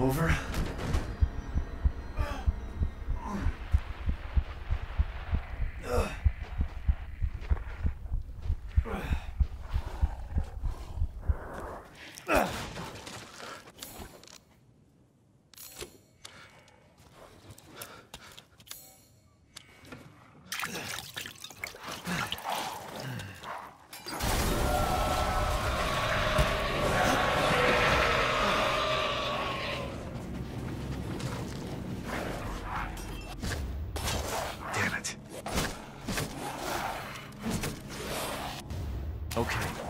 over? Okay.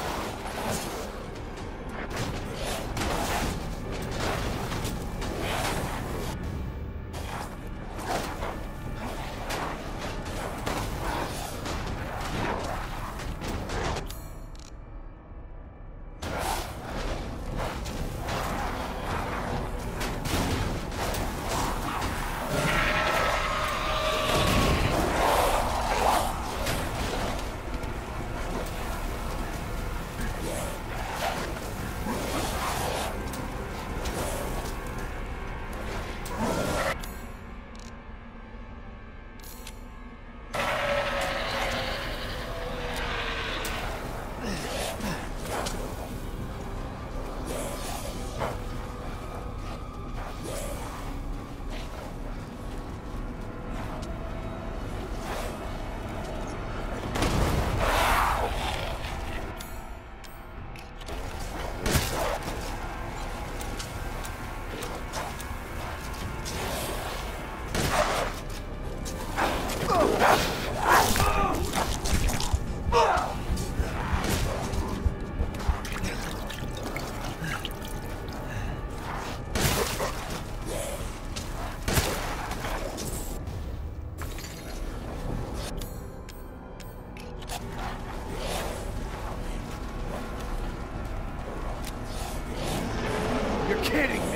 Kidding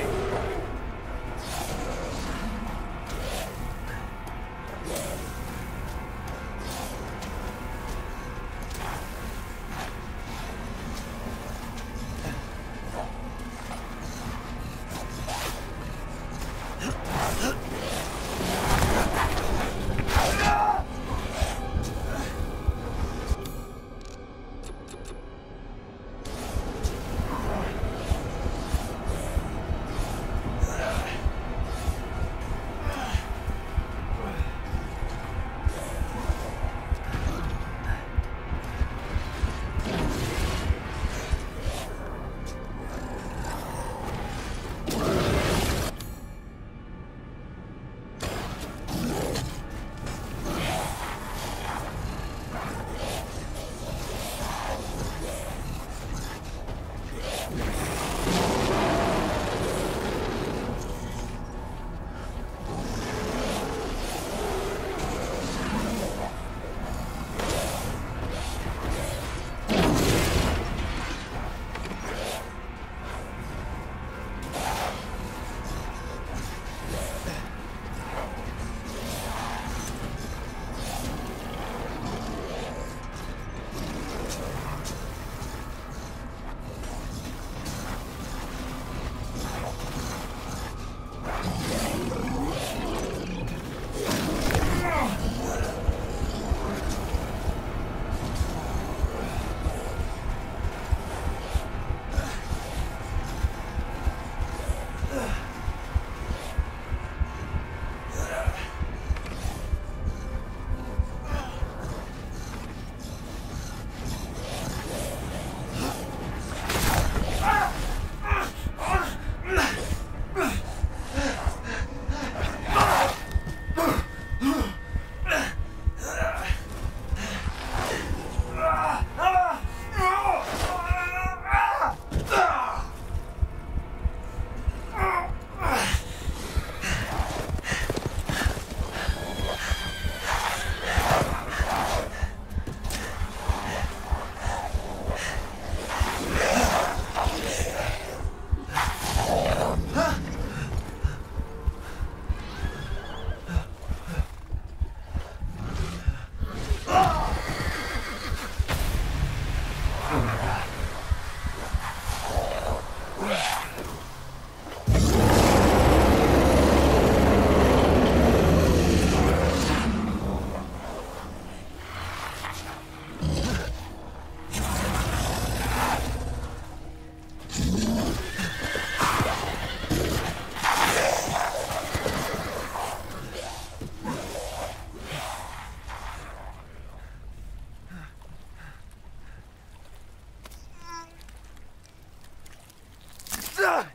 Ugh.